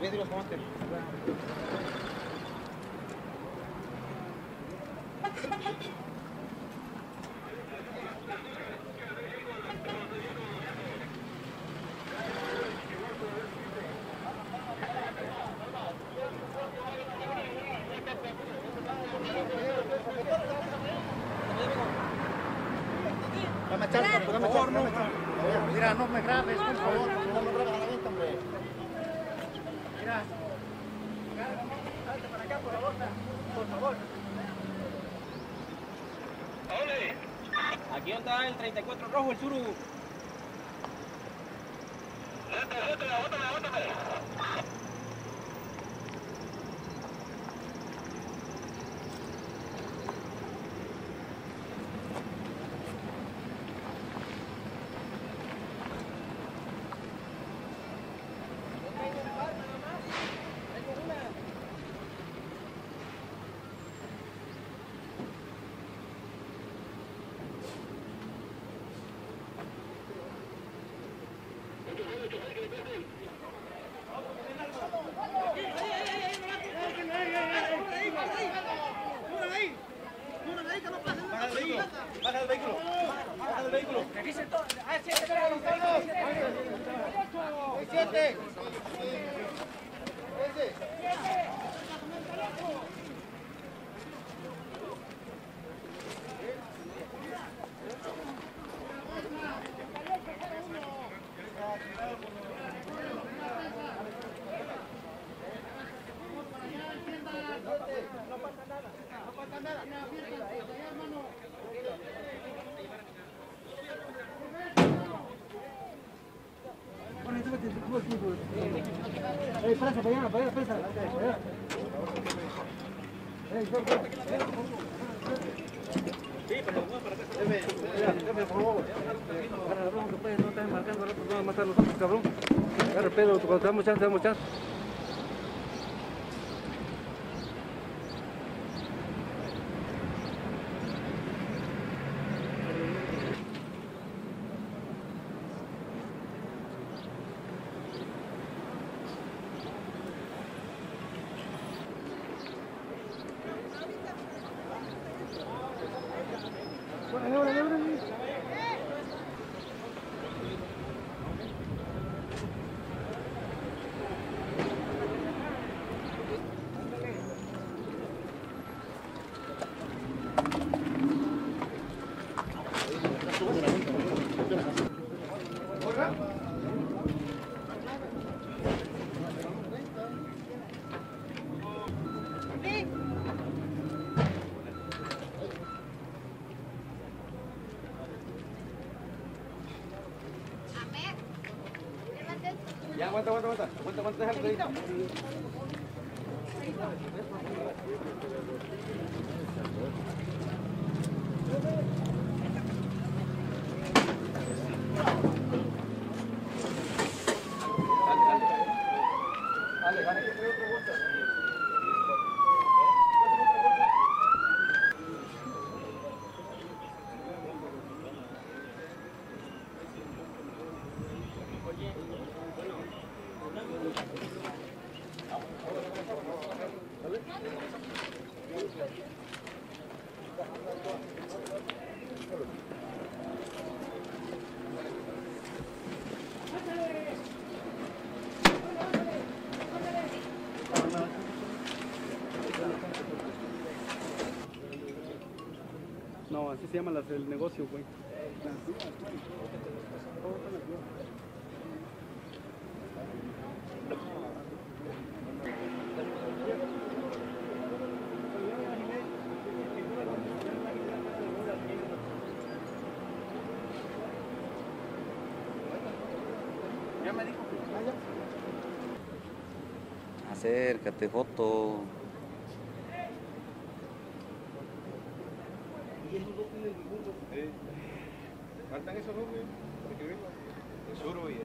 vidrios ponte. Dame chance, dame chance, dame chance. Mira, no me grabes, por favor. No me grabes a la venta, hombre. Mira. Para acá, por favor. Por favor. Aquí está el 34 rojo, el suru. Siete. Eh, para allá, prensa. para allá. Eh, yo. Agarra la bronca, pues, no estás marcando, ahora, pues, vamos a matar cabrón. Cuando te te. Órale, órale, órale. Ya, aguanta, aguanta, aguanta. Aguanta, aguanta, déjalo ahí. Dale, No, así se llama las- el negocio, güey. Ya me dijo. Acércate, foto. Faltan esos dos, güey. Para que venga. El suru y